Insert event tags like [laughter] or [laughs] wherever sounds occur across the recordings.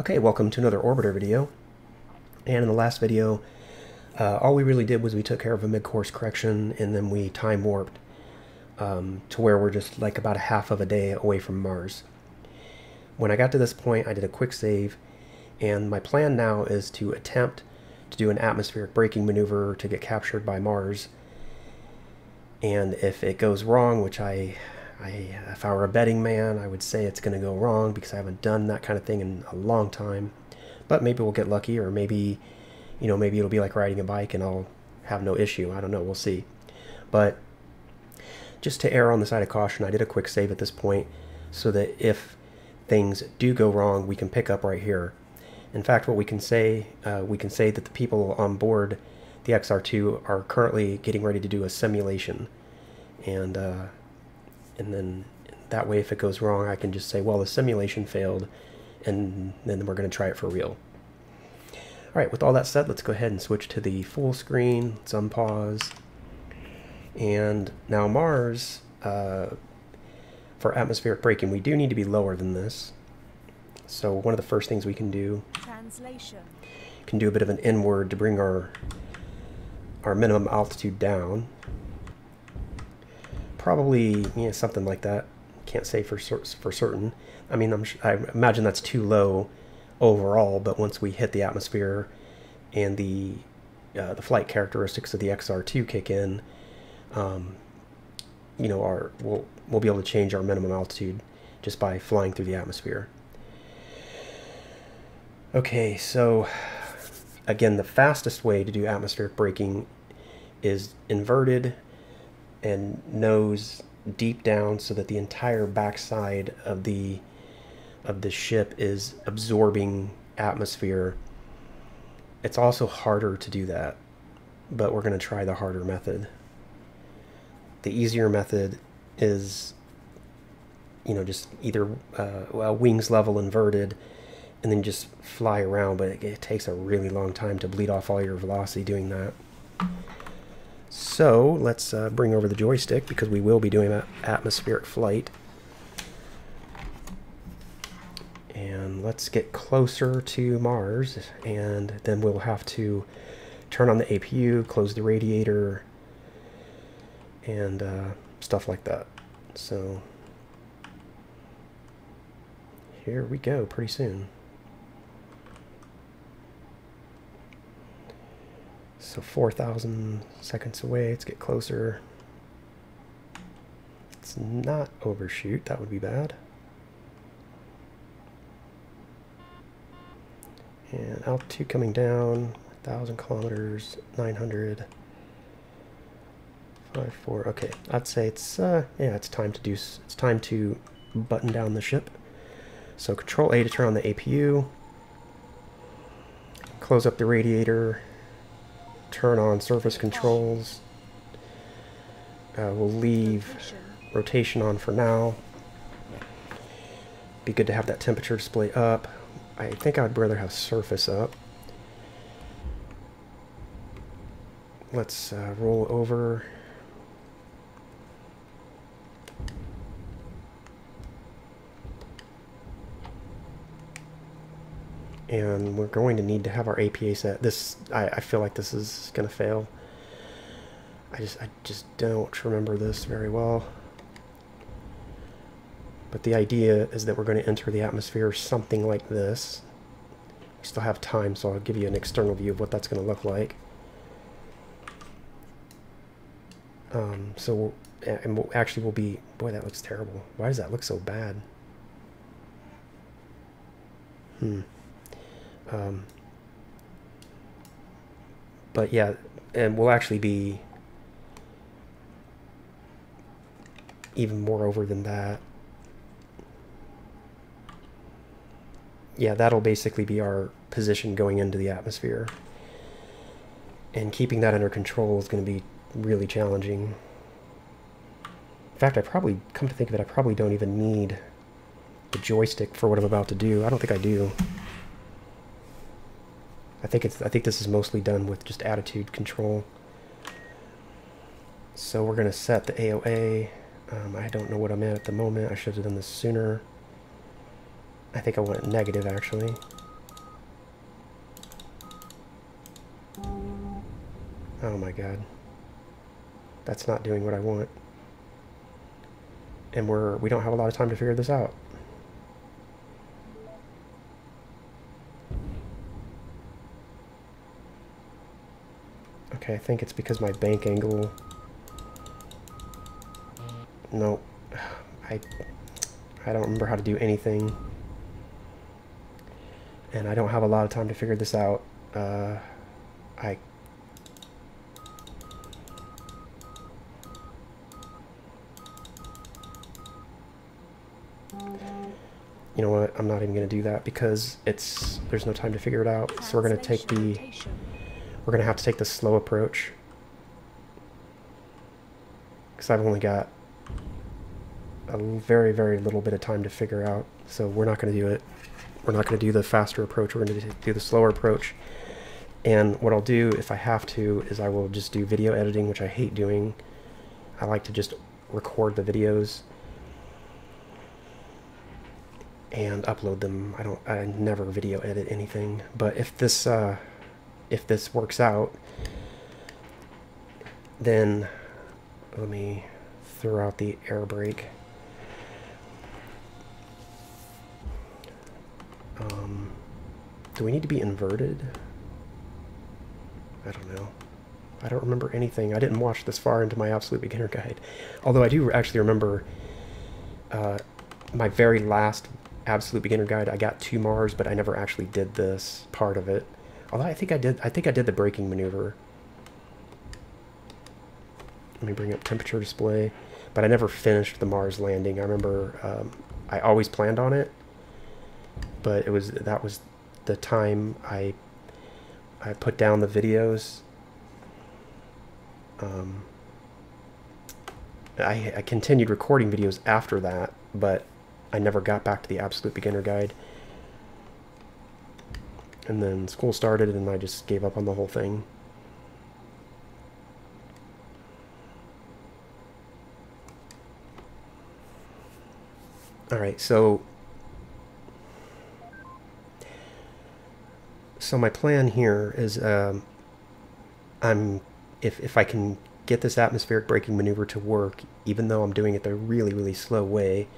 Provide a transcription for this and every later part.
Okay, welcome to another Orbiter video. And in the last video, uh, all we really did was we took care of a mid-course correction and then we time warped um, to where we're just like about a half of a day away from Mars. When I got to this point, I did a quick save, and my plan now is to attempt to do an atmospheric braking maneuver to get captured by Mars. And if it goes wrong, which I I, if I were a betting man, I would say it's going to go wrong because I haven't done that kind of thing in a long time. But maybe we'll get lucky, or maybe, you know, maybe it'll be like riding a bike and I'll have no issue. I don't know. We'll see. But just to err on the side of caution, I did a quick save at this point so that if things do go wrong, we can pick up right here. In fact, what we can say, uh, we can say that the people on board the XR2 are currently getting ready to do a simulation. And uh, and then that way if it goes wrong I can just say well the simulation failed and then we're going to try it for real. Alright with all that said let's go ahead and switch to the full screen, let's unpause and now Mars uh, for atmospheric braking we do need to be lower than this so one of the first things we can do Translation. can do a bit of an inward to bring our our minimum altitude down probably yeah, something like that. Can't say for for certain. I mean, I'm, I imagine that's too low overall, but once we hit the atmosphere and the uh, the flight characteristics of the XR2 kick in, um, you know, our we'll we'll be able to change our minimum altitude just by flying through the atmosphere. Okay, so again, the fastest way to do atmospheric braking is inverted and nose deep down so that the entire backside of the of the ship is absorbing atmosphere. It's also harder to do that, but we're going to try the harder method. The easier method is, you know, just either uh, well, wings level inverted and then just fly around, but it, it takes a really long time to bleed off all your velocity doing that. So let's uh, bring over the joystick because we will be doing atmospheric flight. And let's get closer to Mars and then we'll have to turn on the APU, close the radiator, and uh, stuff like that. So here we go pretty soon. So 4,000 seconds away. Let's get closer. Let's not overshoot. That would be bad. And altitude coming down. 1,000 kilometers. 900. 5, 4. Okay. I'd say it's, uh, yeah, it's time to do, it's time to button down the ship. So control A to turn on the APU. Close up the radiator turn on surface controls. Uh, we'll leave rotation on for now. Be good to have that temperature display up. I think I'd rather have surface up. Let's uh, roll over. And we're going to need to have our APA set. This, I, I feel like this is going to fail. I just, I just don't remember this very well. But the idea is that we're going to enter the atmosphere something like this. We still have time, so I'll give you an external view of what that's going to look like. Um, so, we'll, and we'll, actually we'll be, boy, that looks terrible. Why does that look so bad? Hmm. Um, but yeah, and we'll actually be even more over than that. Yeah, that'll basically be our position going into the atmosphere. And keeping that under control is going to be really challenging. In fact, I probably, come to think of it, I probably don't even need the joystick for what I'm about to do. I don't think I do. I think it's I think this is mostly done with just attitude control. So we're gonna set the AOA. Um, I don't know what I'm at at the moment. I should have done this sooner. I think I want negative actually. Oh my god. That's not doing what I want. And we're we don't have a lot of time to figure this out. Okay, I think it's because my bank angle... No. I, I don't remember how to do anything. And I don't have a lot of time to figure this out. Uh, I... You know what? I'm not even going to do that because it's there's no time to figure it out. So we're going to take the we're going to have to take the slow approach. Because I've only got a very, very little bit of time to figure out. So we're not going to do it. We're not going to do the faster approach. We're going to do the slower approach. And what I'll do, if I have to, is I will just do video editing, which I hate doing. I like to just record the videos and upload them. I don't, I never video edit anything. But if this, uh, if this works out, then let me throw out the air brake. Um, do we need to be inverted? I don't know. I don't remember anything. I didn't watch this far into my absolute beginner guide. Although I do actually remember uh, my very last absolute beginner guide. I got to Mars, but I never actually did this part of it. Although I think I did, I think I did the braking maneuver. Let me bring up temperature display. But I never finished the Mars landing. I remember um, I always planned on it, but it was that was the time I I put down the videos. Um, I, I continued recording videos after that, but I never got back to the absolute beginner guide. And then school started and I just gave up on the whole thing. All right, so so my plan here is um, I'm if if I can get this atmospheric braking maneuver to work, even though I'm doing it the really really slow way,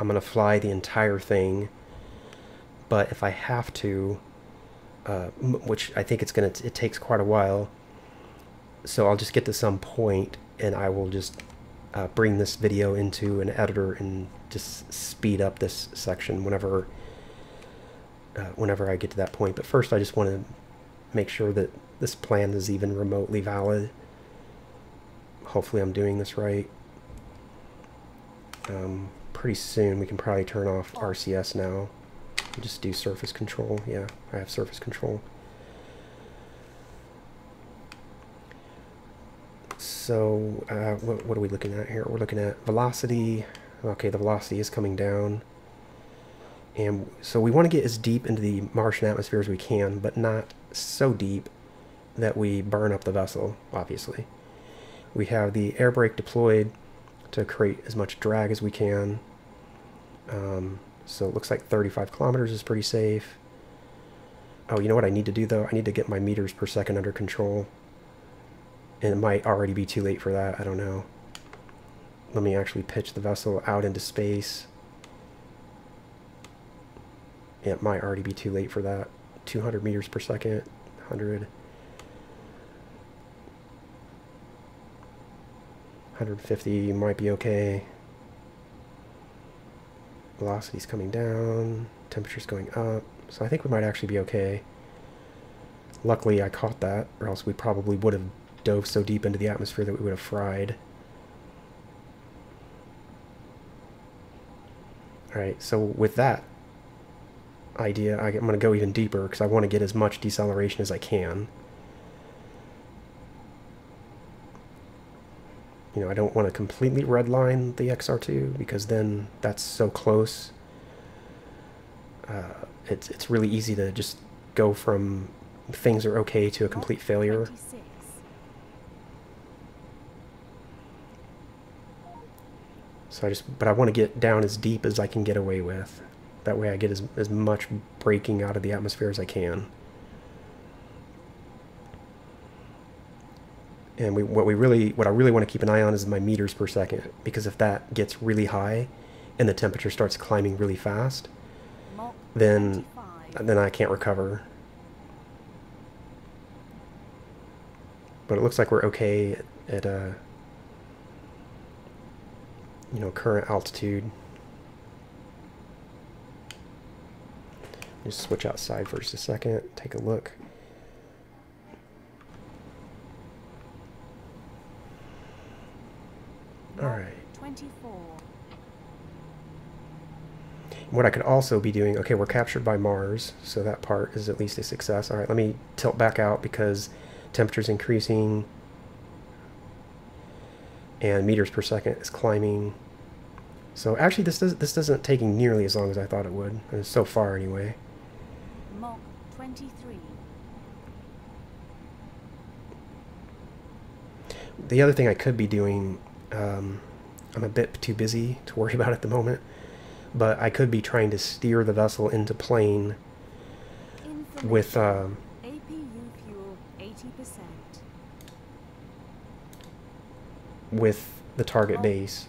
I'm gonna fly the entire thing. But if I have to, uh, which I think it's gonna it takes quite a while. So I'll just get to some point and I will just uh, bring this video into an editor and just speed up this section whenever uh, whenever I get to that point. But first I just want to make sure that this plan is even remotely valid. Hopefully I'm doing this right. Um, pretty soon we can probably turn off RCS now just do surface control. Yeah, I have surface control. So uh, what, what, are we looking at here? We're looking at velocity. Okay, the velocity is coming down. And so we want to get as deep into the Martian atmosphere as we can, but not so deep that we burn up the vessel, obviously. We have the air brake deployed to create as much drag as we can. Um, so it looks like 35 kilometers is pretty safe. Oh, you know what I need to do though? I need to get my meters per second under control. And it might already be too late for that. I don't know. Let me actually pitch the vessel out into space. It might already be too late for that. 200 meters per second. 100. 150 might be okay velocity's coming down, temperature's going up, so I think we might actually be okay. Luckily I caught that, or else we probably would have dove so deep into the atmosphere that we would have fried. Alright, so with that idea, I'm going to go even deeper because I want to get as much deceleration as I can. You know, I don't want to completely redline the XR2 because then that's so close. Uh, it's it's really easy to just go from things are okay to a complete failure. So I just, but I want to get down as deep as I can get away with. That way I get as, as much braking out of the atmosphere as I can. And we, what we really, what I really want to keep an eye on is my meters per second, because if that gets really high, and the temperature starts climbing really fast, then then I can't recover. But it looks like we're okay at, a uh, you know current altitude. Just switch outside for just a second, take a look. All right. 24. What I could also be doing, okay, we're captured by Mars, so that part is at least a success. All right, let me tilt back out because temperature's increasing and meters per second is climbing. So actually this does this doesn't taking nearly as long as I thought it would, so far anyway. Mach 23. The other thing I could be doing um, I'm a bit too busy to worry [laughs] about at the moment, but I could be trying to steer the vessel into plane with um, APU fuel 80%. with the target base.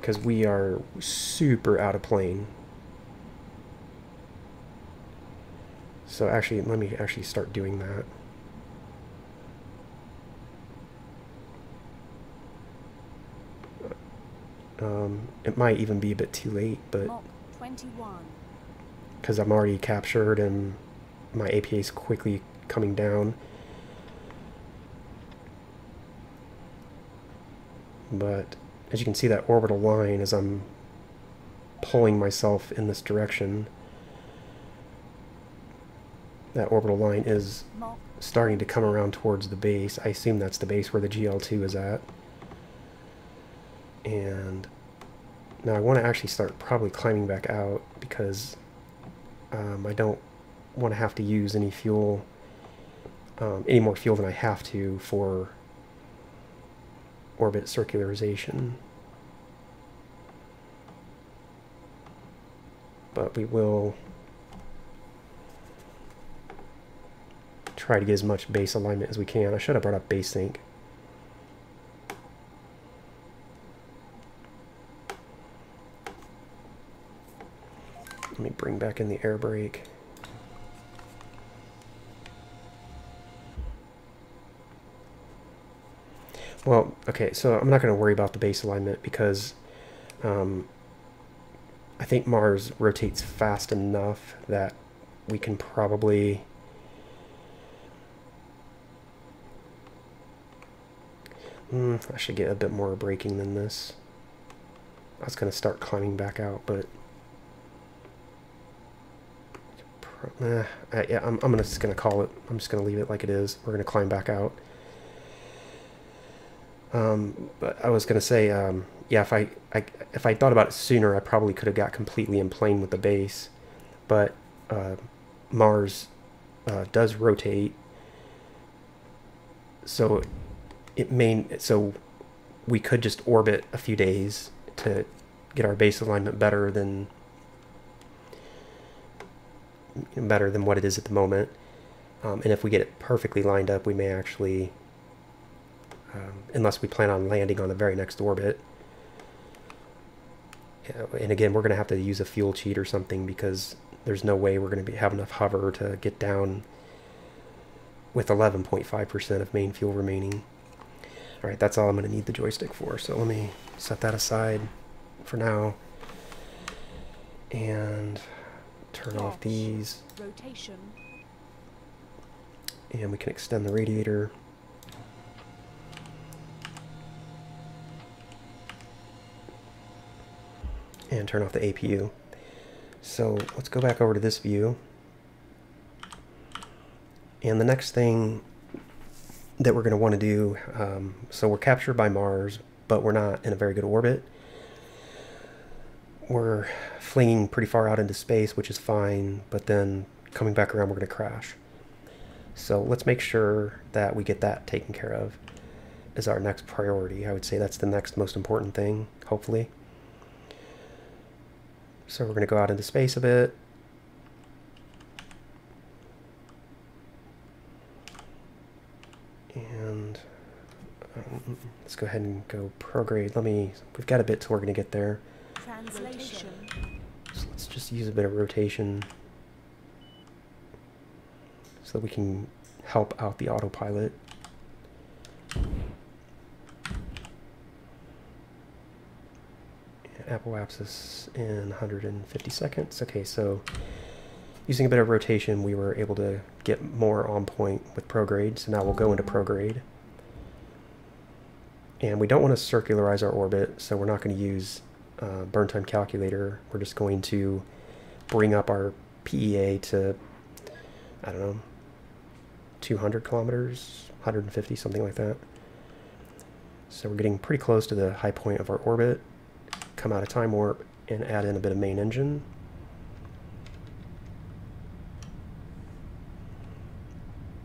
Because we are super out of plane. So actually, let me actually start doing that. Um, it might even be a bit too late, but because I'm already captured and my APA is quickly coming down. But as you can see that orbital line as I'm pulling myself in this direction that orbital line is starting to come around towards the base. I assume that's the base where the GL2 is at. And now I want to actually start probably climbing back out because um, I don't want to have to use any fuel, um, any more fuel than I have to for orbit circularization. But we will try to get as much base alignment as we can. I should have brought up base sync. Let me bring back in the air brake. Well, okay, so I'm not going to worry about the base alignment because um, I think Mars rotates fast enough that we can probably Mm, I should get a bit more braking than this. I was going to start climbing back out, but... Eh, I, yeah, I'm, I'm just going to call it. I'm just going to leave it like it is. We're going to climb back out. Um, but I was going to say, um, yeah, if I, I if I thought about it sooner, I probably could have got completely in plane with the base. But uh, Mars uh, does rotate, so it may so we could just orbit a few days to get our base alignment better than better than what it is at the moment. Um, and if we get it perfectly lined up, we may actually, um, unless we plan on landing on the very next orbit. And again, we're going to have to use a fuel cheat or something because there's no way we're going to be have enough hover to get down with 11.5% of main fuel remaining. Alright, that's all I'm going to need the joystick for. So let me set that aside for now. And turn off these. Rotation. And we can extend the radiator. And turn off the APU. So let's go back over to this view. And the next thing that we're going to want to do. Um, so we're captured by Mars, but we're not in a very good orbit. We're flinging pretty far out into space, which is fine, but then coming back around, we're going to crash. So let's make sure that we get that taken care of as our next priority. I would say that's the next most important thing, hopefully. So we're going to go out into space a bit. Um, let's go ahead and go prograde. Let me, we've got a bit so we're going to get there. Translation. So let's just use a bit of rotation so that we can help out the autopilot. Apoapsis in 150 seconds. Okay, so using a bit of rotation, we were able to get more on point with prograde. So now we'll go into prograde. And we don't want to circularize our orbit, so we're not going to use burn time calculator. We're just going to bring up our PEA to, I don't know, 200 kilometers, 150, something like that. So we're getting pretty close to the high point of our orbit. Come out of time warp and add in a bit of main engine.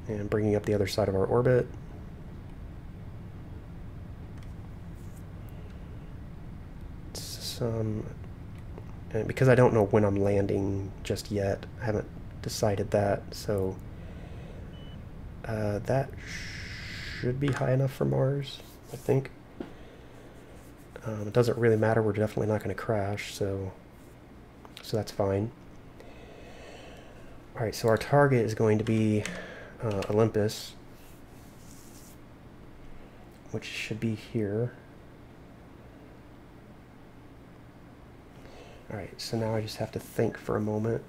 And bringing up the other side of our orbit. Some, and because I don't know when I'm landing just yet, I haven't decided that, so uh, that should be high enough for Mars, I think. Um, it doesn't really matter, we're definitely not going to crash, so, so that's fine. Alright, so our target is going to be uh, Olympus, which should be here. Alright, so now I just have to think for a moment.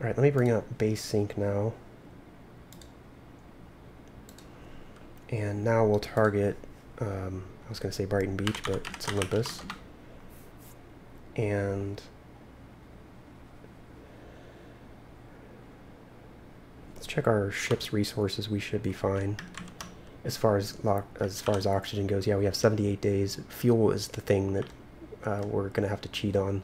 Alright, let me bring up base sync now. And now we'll target, um, I was going to say Brighton Beach, but it's Olympus. And let's check our ship's resources. We should be fine. As far as as far as oxygen goes, yeah, we have 78 days. Fuel is the thing that uh, we're going to have to cheat on.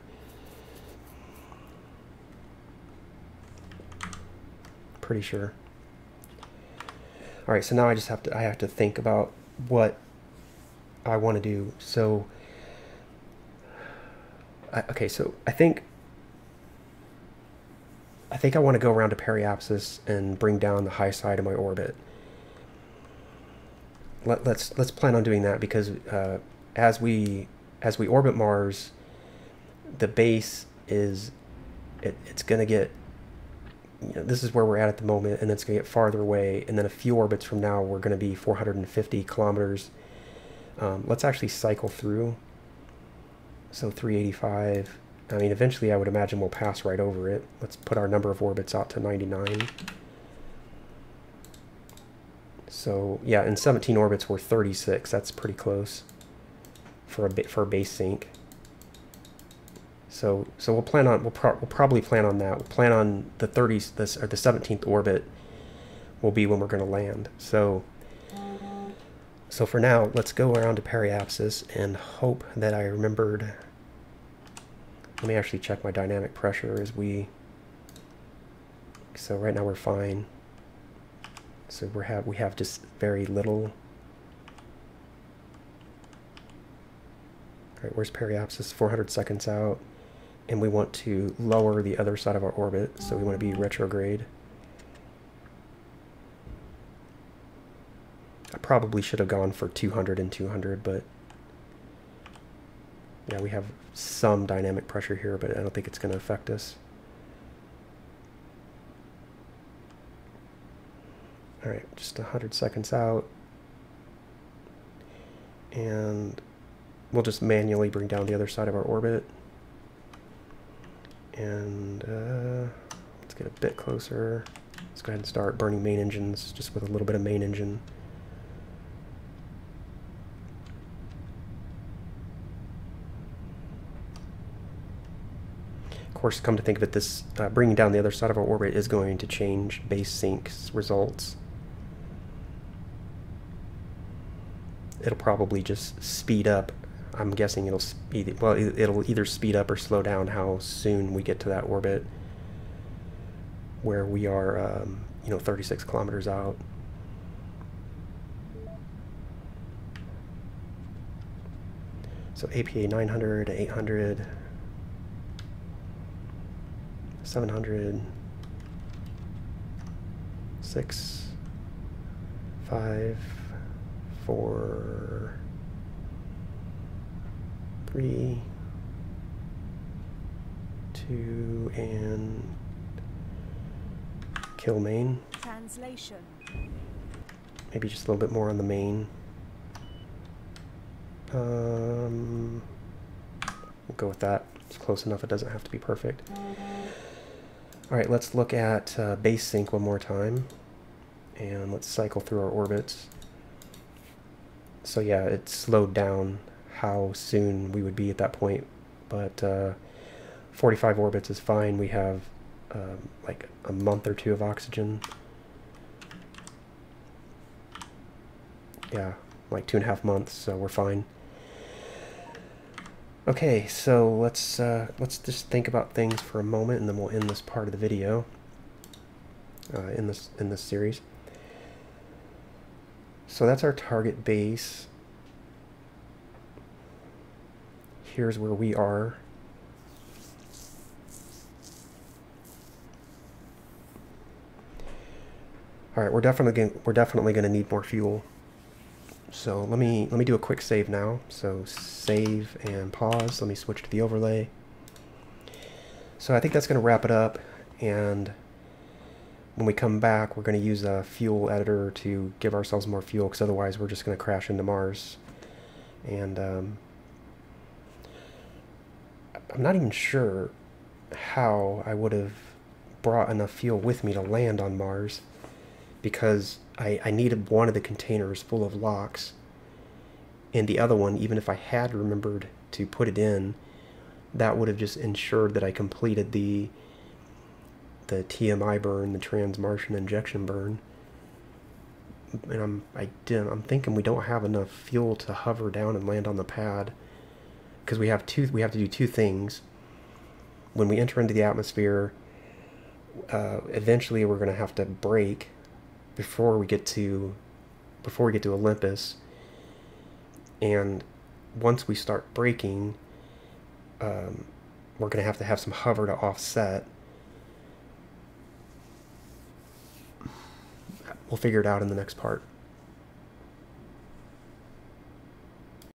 Pretty sure. All right, so now I just have to I have to think about what I want to do. So I, okay, so I think I think I want to go around to periapsis and bring down the high side of my orbit. Let, us let's, let's plan on doing that because uh, as we as we orbit Mars, the base is it, it's going to get you know, this is where we're at at the moment, and it's going to get farther away. And then a few orbits from now, we're going to be 450 kilometers. Um, let's actually cycle through. So 385. I mean, eventually I would imagine we'll pass right over it. Let's put our number of orbits out to 99. So yeah, in 17 orbits we're 36. That's pretty close for a bit for a base sync. So so we'll plan on we'll, pro we'll probably plan on that. We'll plan on the 30s this or the 17th orbit will be when we're going to land. So so for now, let's go around to periapsis and hope that I remembered. Let me actually check my dynamic pressure as we. So right now we're fine. So we have we have just very little. All right, where's periapsis? 400 seconds out and we want to lower the other side of our orbit, so we want to be retrograde. I probably should have gone for 200 and 200, but yeah, we have some dynamic pressure here, but I don't think it's going to affect us. All right, just 100 seconds out. And we'll just manually bring down the other side of our orbit. And uh, let's get a bit closer. Let's go ahead and start burning main engines just with a little bit of main engine. Of course, come to think of it, this uh, bringing down the other side of our orbit is going to change base sync's results. It'll probably just speed up I'm guessing it'll speed, well, it'll either speed up or slow down how soon we get to that orbit where we are, um, you know, 36 kilometers out. So APA 900, 800, 700, six, five, four, three, two, and kill main. Translation. Maybe just a little bit more on the main. Um, we'll go with that. It's close enough. It doesn't have to be perfect. All right, let's look at uh, base sync one more time. And let's cycle through our orbits. So yeah, it slowed down how soon we would be at that point. But uh, 45 orbits is fine. We have um, like a month or two of oxygen. Yeah, like two and a half months, so we're fine. Okay, so let's uh, let's just think about things for a moment, and then we'll end this part of the video uh, in this in this series. So that's our target base. Here's where we are. All right, we're definitely gonna, we're definitely going to need more fuel. So let me let me do a quick save now. So save and pause. Let me switch to the overlay. So I think that's going to wrap it up. And when we come back, we're going to use a fuel editor to give ourselves more fuel, because otherwise we're just going to crash into Mars. And um, I'm not even sure how I would have brought enough fuel with me to land on Mars because I, I needed one of the containers full of LOX. and the other one, even if I had remembered to put it in, that would have just ensured that I completed the the TMI burn, the trans-Martian injection burn. And I'm I didn't I'm thinking we don't have enough fuel to hover down and land on the pad because we have two we have to do two things. When we enter into the atmosphere, uh, eventually we're going to have to brake before we get to before we get to Olympus. And once we start braking, um, we're going to have to have some hover to offset. We'll figure it out in the next part.